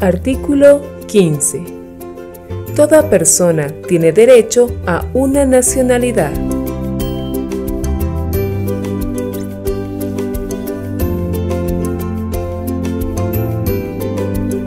Artículo 15. Toda persona tiene derecho a una nacionalidad.